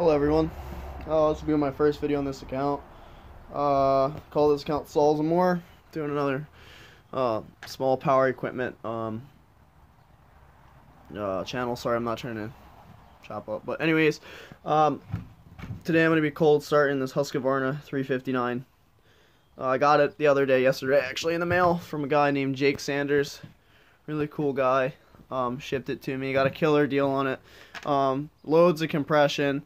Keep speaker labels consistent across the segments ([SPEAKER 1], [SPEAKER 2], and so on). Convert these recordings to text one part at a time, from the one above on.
[SPEAKER 1] Hello everyone. Uh, this will be my first video on this account. Uh, call this account Sauls More. Doing another uh, small power equipment um, uh, channel. Sorry, I'm not trying to chop up. But anyways, um, today I'm going to be cold starting this Husqvarna 359. Uh, I got it the other day, yesterday actually, in the mail from a guy named Jake Sanders. Really cool guy. Um, shipped it to me. Got a killer deal on it. Um, loads of compression.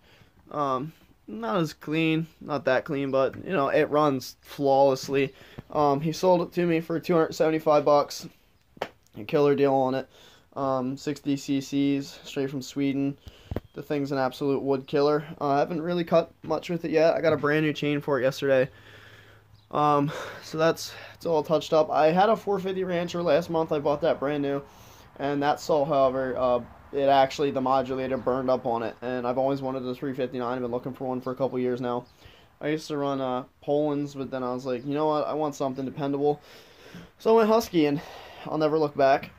[SPEAKER 1] Um, not as clean, not that clean, but you know it runs flawlessly. Um, he sold it to me for 275 bucks. A killer deal on it. Um, 60 cc's straight from Sweden. The thing's an absolute wood killer. Uh, I haven't really cut much with it yet. I got a brand new chain for it yesterday. Um, so that's it's all touched up. I had a 450 Rancher last month. I bought that brand new and that saw, however, uh, it actually the modulator burned up on it, and I've always wanted a 359. I've been looking for one for a couple years now. I used to run uh, Poulan's, but then I was like, you know what, I want something dependable. So I went Husky, and I'll never look back.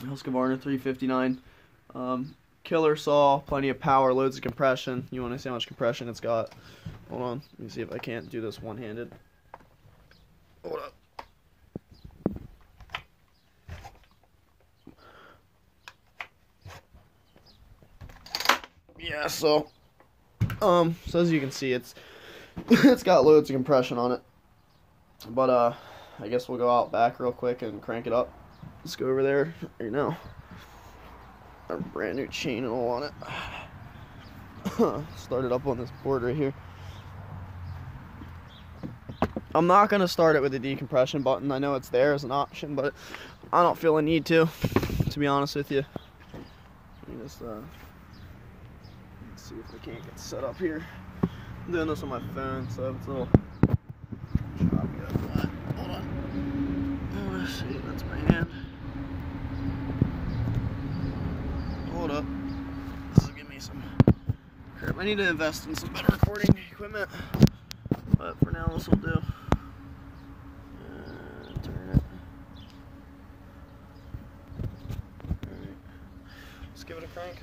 [SPEAKER 1] Husqvarna 359. Um, killer saw, plenty of power, loads of compression. You want to see how much compression it's got? Hold on, let me see if I can't do this one-handed. Hold up. Yeah, so um, so as you can see, it's it's got loads of compression on it. But uh, I guess we'll go out back real quick and crank it up. Let's go over there right now. A brand new chain and all on it. Started up on this board right here. I'm not gonna start it with the decompression button. I know it's there as an option, but I don't feel a need to, to be honest with you. Just uh, see if I can't get set up here. I'm doing this on my phone, so it's a little choppy up. Hold on. Let's see, that's my hand. Hold up. This will give me some crap. I need to invest in some better recording equipment. But for now, this will do. Uh, turn it. Alright. Let's give it a crank.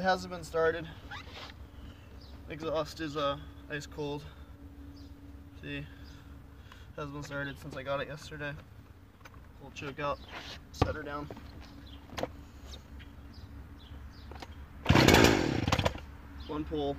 [SPEAKER 1] It hasn't been started. Exhaust is uh, ice cold. See, hasn't been started since I got it yesterday. We'll choke out, set her down. One pull.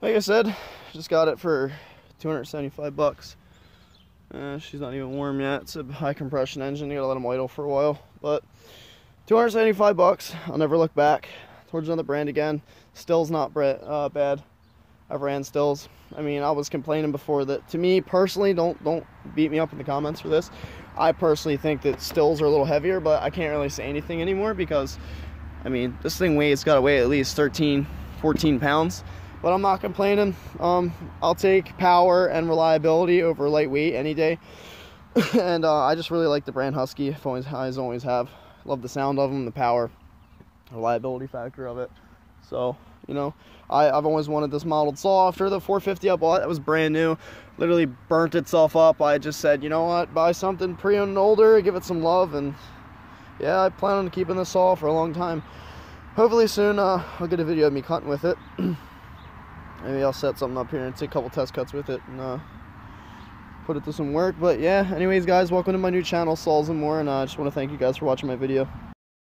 [SPEAKER 1] Like I said, just got it for 275 bucks. Uh, she's not even warm yet. It's a high compression engine. You gotta let them idle for a while. But 275 bucks. I'll never look back. Towards another brand again. Stihl's not uh, bad. I've ran Stihls. I mean, I was complaining before that. To me personally, don't don't beat me up in the comments for this. I personally think that Stihls are a little heavier, but I can't really say anything anymore because, I mean, this thing weighs got to weigh at least 13, 14 pounds but I'm not complaining. Um, I'll take power and reliability over lightweight any day. and uh, I just really like the brand Husky. I've always, I always have. Love the sound of them, the power, reliability factor of it. So You know, I, I've always wanted this modeled saw. After the 450 I bought, that was brand new, literally burnt itself up. I just said, you know what, buy something pre-owned and older, give it some love, and yeah, I plan on keeping this saw for a long time. Hopefully soon uh, I'll get a video of me cutting with it. Maybe I'll set something up here and take a couple test cuts with it and uh, put it to some work. But yeah, anyways guys, welcome to my new channel, Saws and More, and uh, I just want to thank you guys for watching my video.